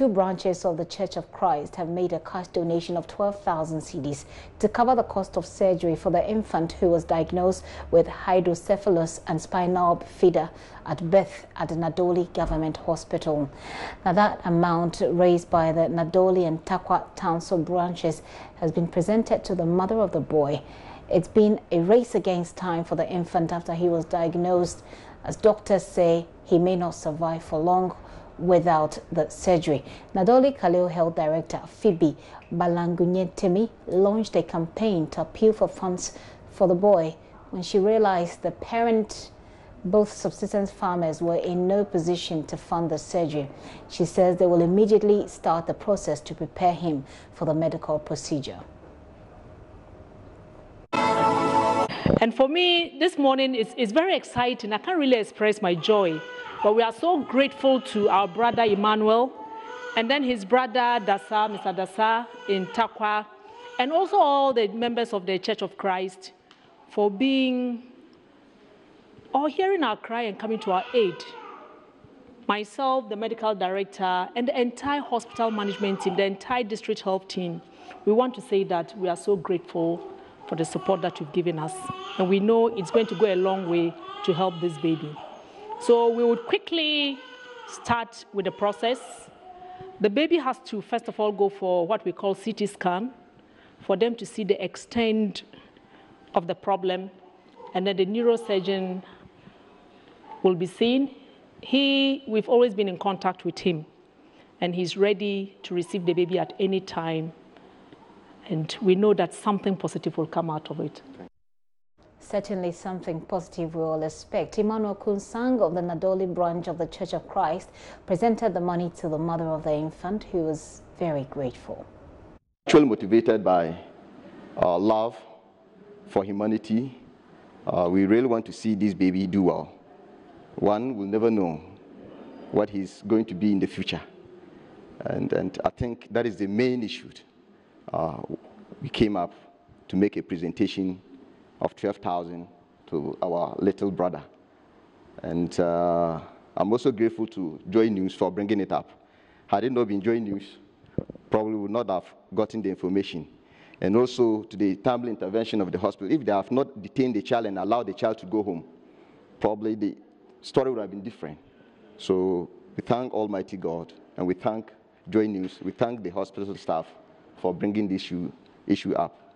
two branches of the Church of Christ have made a cash donation of 12,000 cedis to cover the cost of surgery for the infant who was diagnosed with hydrocephalus and spina bifida at birth at Nadowli Government Hospital. Now that amount raised by the Nadowli and Tarkwa Council branches has been presented to the mother of the boy. It's been a race against time for the infant after he was diagnosed. As doctors say, he may not survive for long without the surgery. Nadowli Kaleo Health Director Phoebe Balangunyetemi launched a campaign to appeal for funds for the boy when she realized the parent both subsistence farmers were in no position to fund the surgery. She says they will immediately start the process to prepare him for the medical procedure. And for me, this morning is, is very exciting. I can't really express my joy but we are so grateful to our brother Emmanuel, and then his brother Dasa, Mr. Dasa in Tarkwa, and also all the members of the Church of Christ for being or hearing our cry and coming to our aid. Myself, the medical director, and the entire hospital management team, the entire district health team, we want to say that we are so grateful for the support that you've given us. And we know it's going to go a long way to help this baby. So we would quickly start with the process. The baby has to, first of all, go for what we call CT scan for them to see the extent of the problem. And then the neurosurgeon will be seen. He, we've always been in contact with him, and he's ready to receive the baby at any time. And we know that something positive will come out of it certainly something positive we all expect. Emmanuel Kunsang of the Nadowli branch of the Church of Christ presented the money to the mother of the infant who was very grateful. Actually motivated by uh, love for humanity, uh, we really want to see this baby do well. One will never know what he's going to be in the future. And, and I think that is the main issue. Uh, we came up to make a presentation of 12,000 to our little brother. And uh, I'm also grateful to Joy News for bringing it up. Had it not been Joy News, probably would not have gotten the information. And also to the timely intervention of the hospital. If they have not detained the child and allowed the child to go home, probably the story would have been different. So we thank Almighty God and we thank Joy News, we thank the hospital staff for bringing this issue, issue up.